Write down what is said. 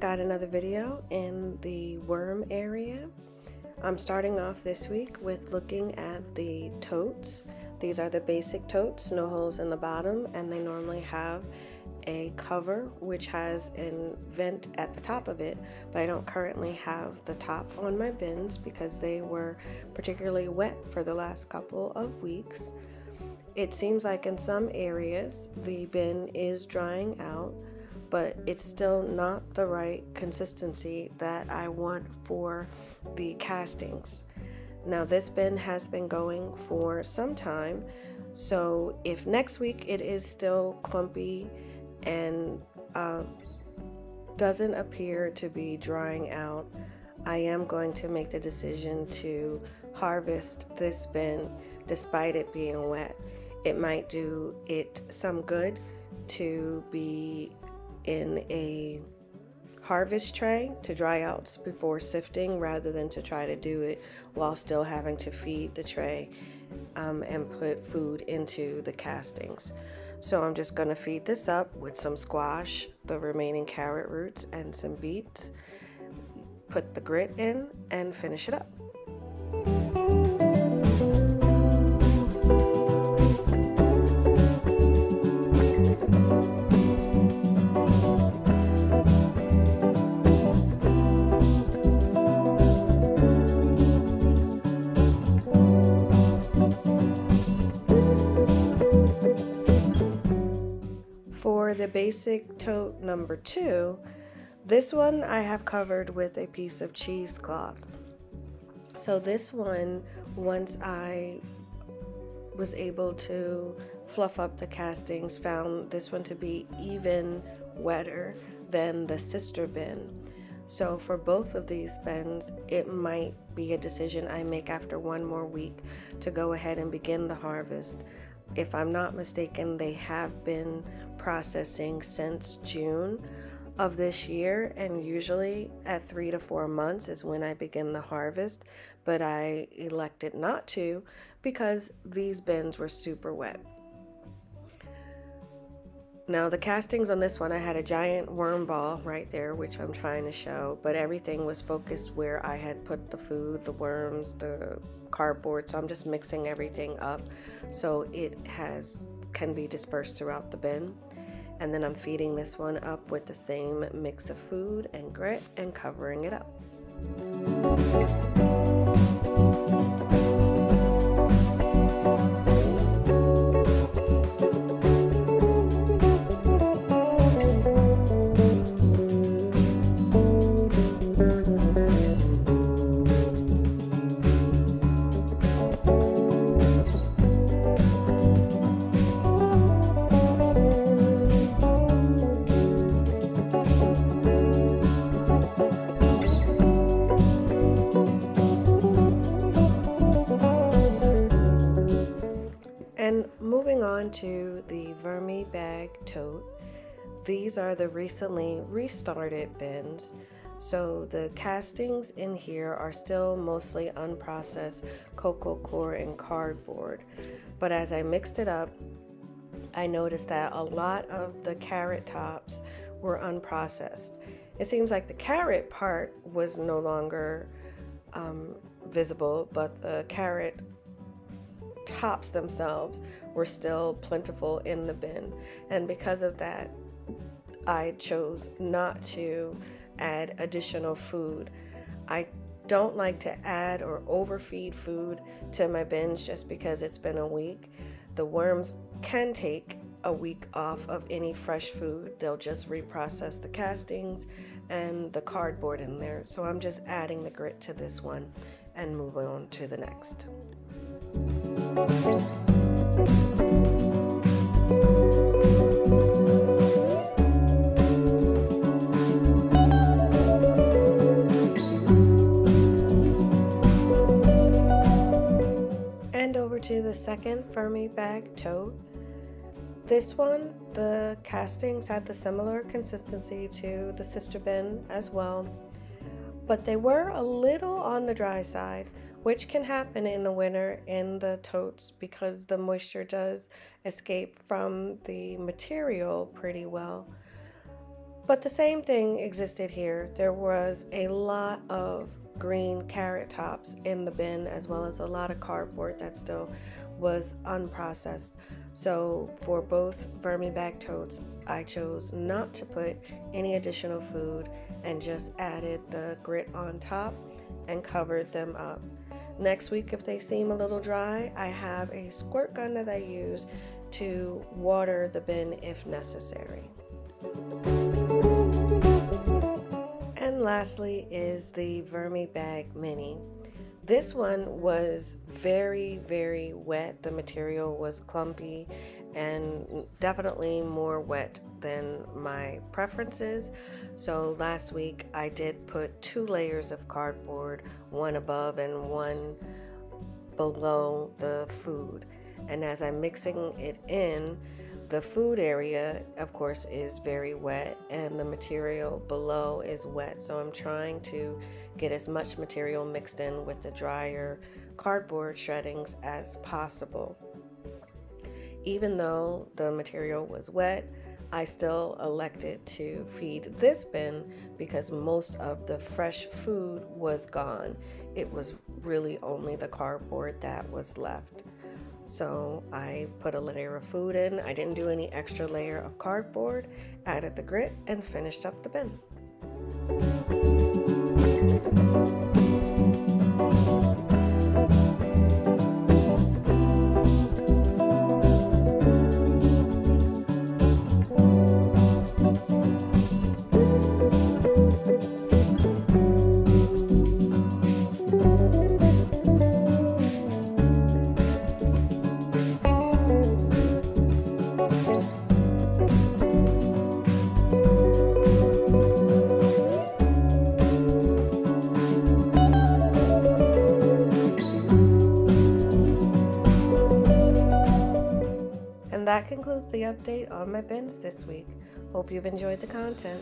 got another video in the worm area. I'm starting off this week with looking at the totes. These are the basic totes, no holes in the bottom, and they normally have a cover which has a vent at the top of it, but I don't currently have the top on my bins because they were particularly wet for the last couple of weeks. It seems like in some areas the bin is drying out, but it's still not the right consistency that I want for the castings. Now, this bin has been going for some time, so if next week it is still clumpy and uh, doesn't appear to be drying out, I am going to make the decision to harvest this bin despite it being wet. It might do it some good to be in a harvest tray to dry out before sifting rather than to try to do it while still having to feed the tray um, and put food into the castings. So I'm just going to feed this up with some squash, the remaining carrot roots, and some beets. Put the grit in and finish it up. Basic tote number two, this one I have covered with a piece of cheesecloth. So this one, once I was able to fluff up the castings, found this one to be even wetter than the sister bin. So for both of these bins, it might be a decision I make after one more week to go ahead and begin the harvest. If I'm not mistaken, they have been processing since June of this year, and usually at three to four months is when I begin the harvest. But I elected not to because these bins were super wet. Now, the castings on this one, I had a giant worm ball right there, which I'm trying to show, but everything was focused where I had put the food, the worms, the cardboard. So I'm just mixing everything up so it has can be dispersed throughout the bin. And then I'm feeding this one up with the same mix of food and grit and covering it up. And moving on to the Vermi bag tote. These are the recently restarted bins. So the castings in here are still mostly unprocessed coco coir and cardboard. But as I mixed it up, I noticed that a lot of the carrot tops were unprocessed. It seems like the carrot part was no longer um, visible, but the carrot tops themselves were still plentiful in the bin. And because of that, I chose not to add additional food. I don't like to add or overfeed food to my bins just because it's been a week. The worms can take a week off of any fresh food. They'll just reprocess the castings and the cardboard in there. So I'm just adding the grit to this one and moving on to the next. And over to the second Vermi bag tote. This one, the castings had the similar consistency to the sister bin as well, but they were a little on the dry side which can happen in the winter in the totes because the moisture does escape from the material pretty well. But the same thing existed here. There was a lot of green carrot tops in the bin, as well as a lot of cardboard that still was unprocessed. So, for both Vermi-Bag totes, I chose not to put any additional food and just added the grit on top and covered them up. Next week, if they seem a little dry, I have a squirt gun that I use to water the bin if necessary. And lastly is the Vermi-Bag Mini. This one was very, very wet. The material was clumpy and definitely more wet than my preferences. So last week I did put two layers of cardboard, one above and one below the food. And as I'm mixing it in, the food area, of course, is very wet, and the material below is wet. So I'm trying to get as much material mixed in with the drier cardboard shreddings as possible. Even though the material was wet, I still elected to feed this bin because most of the fresh food was gone. It was really only the cardboard that was left. So I put a layer of food in. I didn't do any extra layer of cardboard, added the grit, and finished up the bin. Concludes the update on my bins this week. Hope you've enjoyed the content.